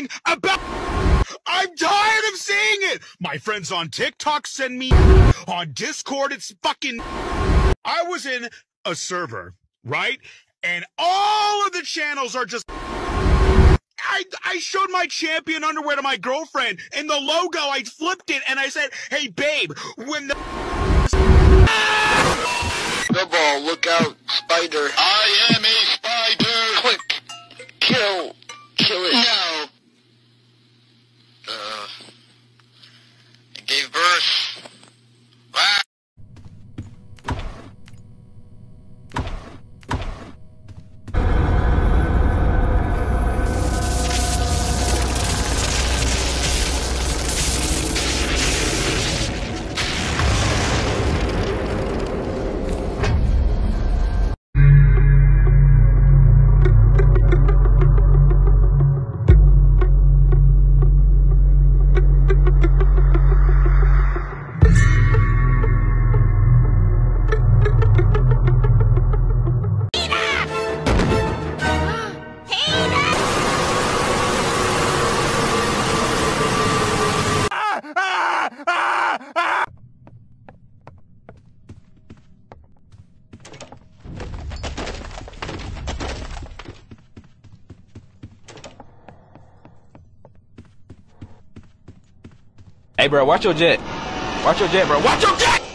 posting about. I'm tired of seeing it. My friends on TikTok send me. On Discord, it's fucking. I was in a server, right? And all of the channels are just. I, I showed my champion underwear to my girlfriend, and the logo, I flipped it, and I said, hey, babe, when the... Football, look out, spider. I am a gave Hey, bro, watch your jet. Watch your jet, bro. Watch your jet!